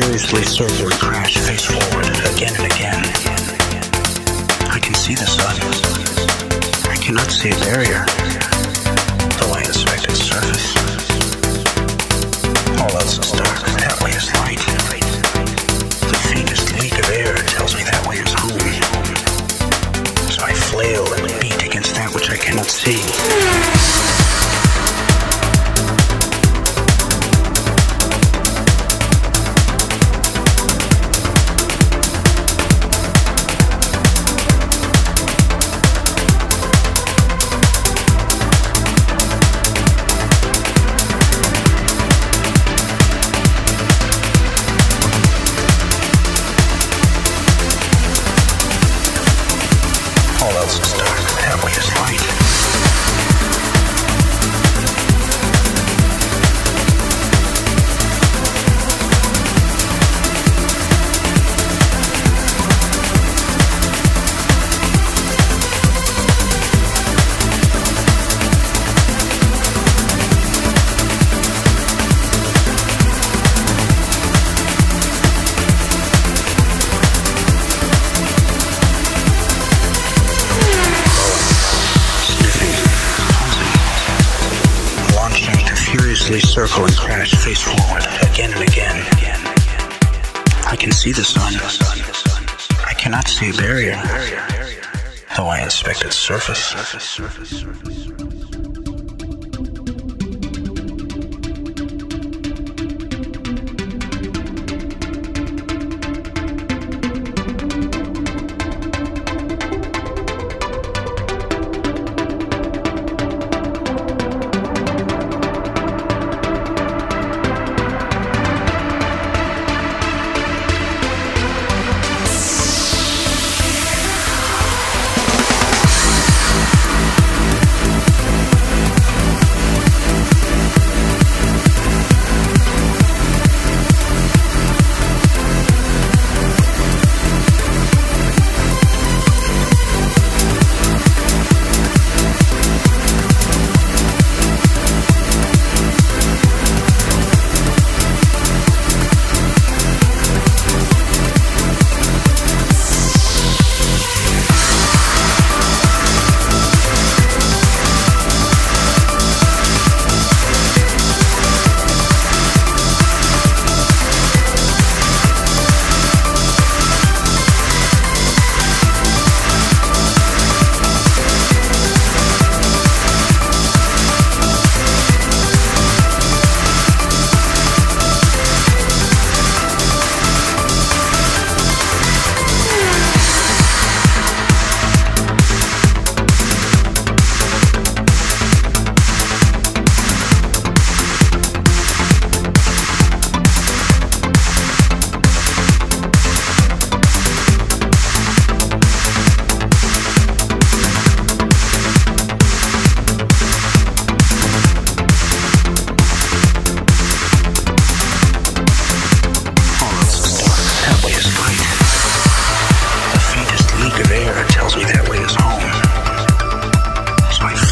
furiously circle crash face forward again and again. I can see the sun. I cannot see a barrier, though I inspect its surface. All else is dark, that way is light. The faintest leak of air tells me that way is home. So I flail and beat against that which I cannot see. Circle and crash face forward again and again. I can see the sun. I cannot see a barrier, though I inspect its surface.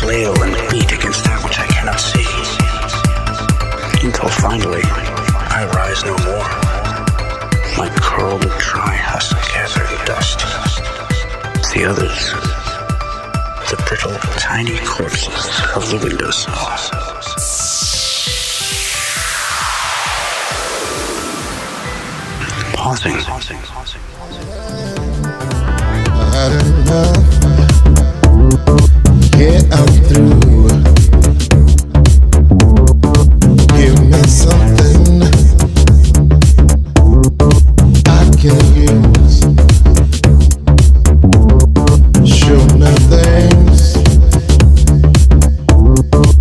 Flail and beat against that which I cannot see. Until finally, I rise no more. My curled and dry husk gathered dust. The others, the brittle, tiny corpses of the windowsills. Pausing. I'm through. Give me something I can use. Show me things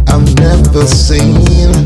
I've never seen.